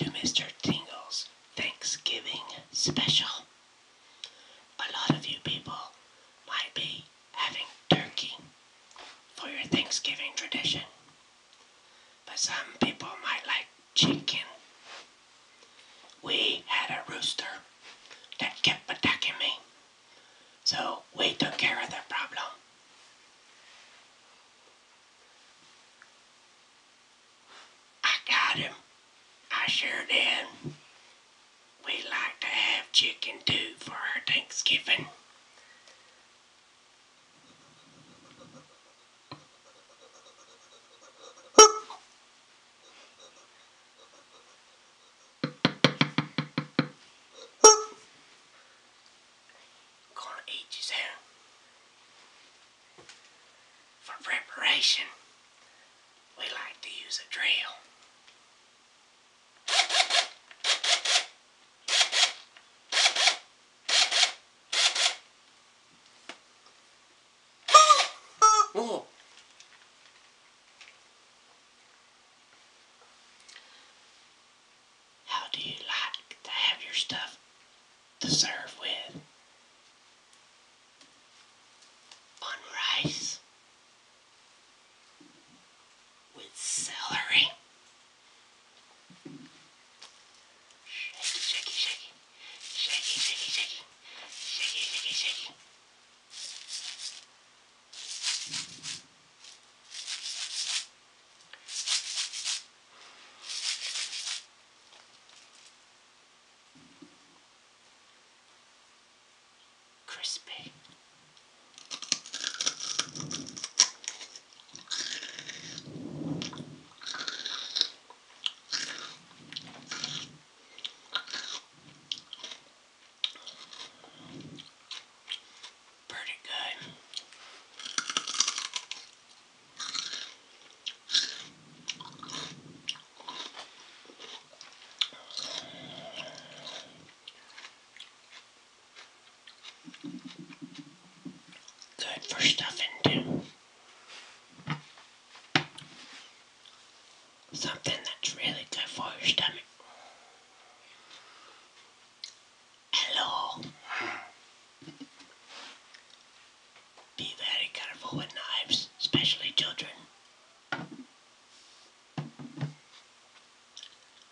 to Mr. Tingle's Thanksgiving special. A lot of you people might be having turkey for your Thanksgiving tradition, but some people might like chicken. We had a rooster that kept attacking me, so we took care of the problem. I got him. I sure did. We like to have chicken too for our Thanksgiving. Gonna eat. For preparation, we like to use a drill. Oh. How do you like to have your stuff to serve with? On rice? With celery? Shaky, shaky, shaky. Shaky, shaky, shaky. Shaky, shaky, shaky. Crispy. Pretty good. Good for stuffing too. Something that's really good for your stomach. Hello. Be very careful with knives, especially children. I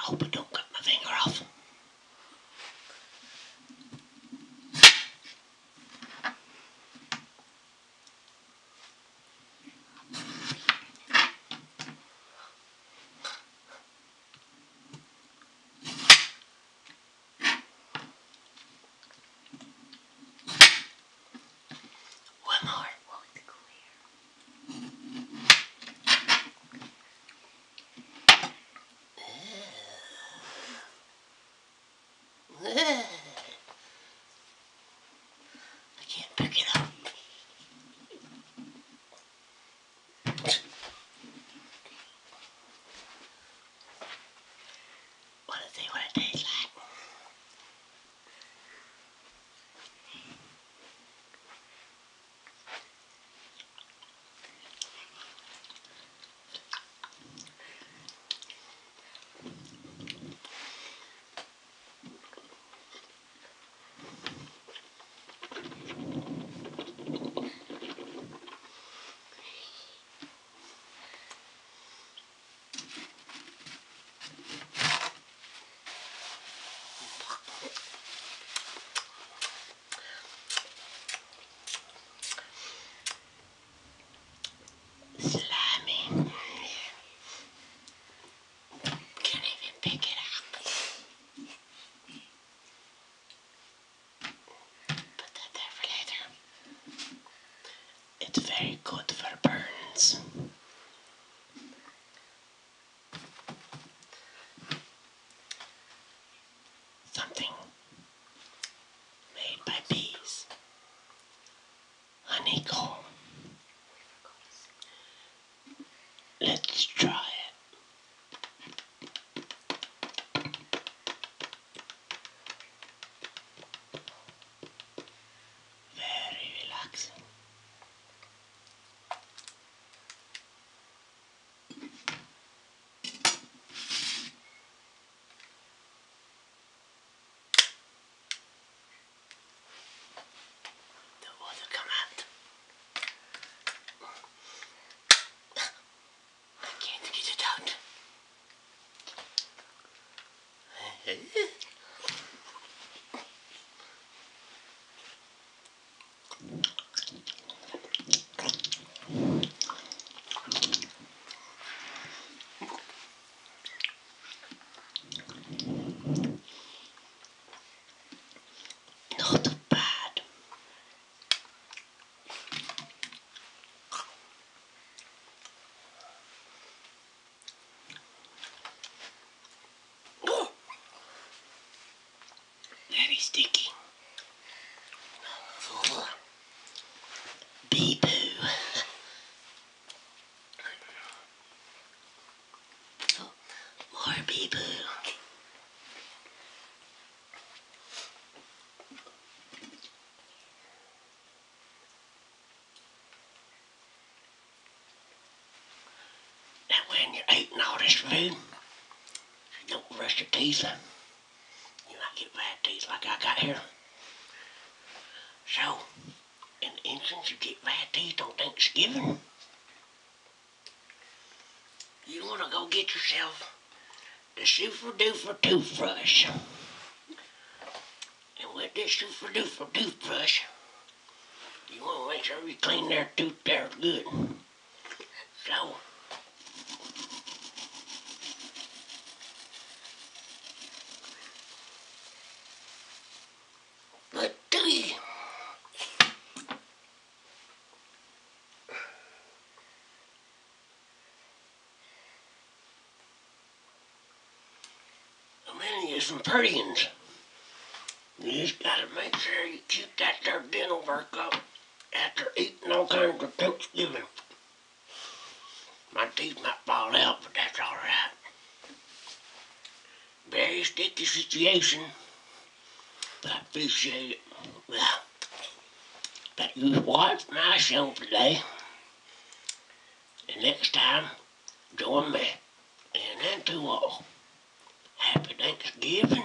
hope I don't cut my finger off. One more. I can't pick it up. Want to sticky. Bee boo. More bee boo. When you're eating all this food, don't brush your teeth. Teeth like I got here. So, in the instance you get bad teeth on Thanksgiving, you want to go get yourself the Super Duper toothbrush. And with this Super Duper toothbrush, you want to make sure you clean their tooth there good. So, but do you? And then you just gotta make sure you keep that there dental work up after eating all kinds of Thanksgiving. My teeth might fall out, but that's alright. Very sticky situation, but I appreciate it. Well, but you watched my show today. And next time, join me. And then to all, Thanksgiving